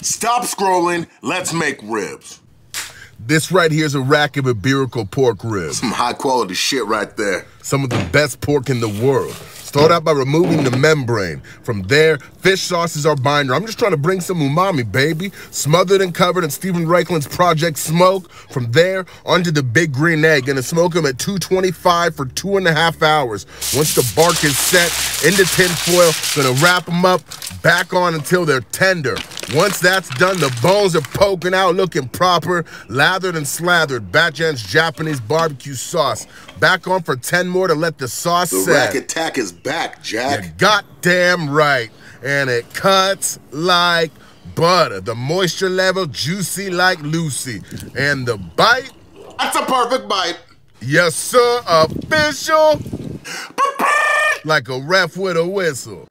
Stop scrolling. Let's make ribs. This right here is a rack of Iberico pork ribs. Some high quality shit right there. Some of the best pork in the world. Start out by removing the membrane. From there, fish sauce is our binder. I'm just trying to bring some umami, baby. Smothered and covered in Steven Raichlen's Project Smoke. From there, onto the big green egg. Gonna smoke them at 225 for two and a half hours. Once the bark is set into tin foil, gonna wrap them up, back on until they're tender. Once that's done, the bones are poking out, looking proper, lathered and slathered. Bachan's Japanese barbecue sauce. Back on for 10 more to let the sauce The set. rack attack is back, Jack. You're goddamn right. And it cuts like butter. The moisture level juicy like Lucy. And the bite, That's a perfect bite. yes sir, official. like a ref with a whistle.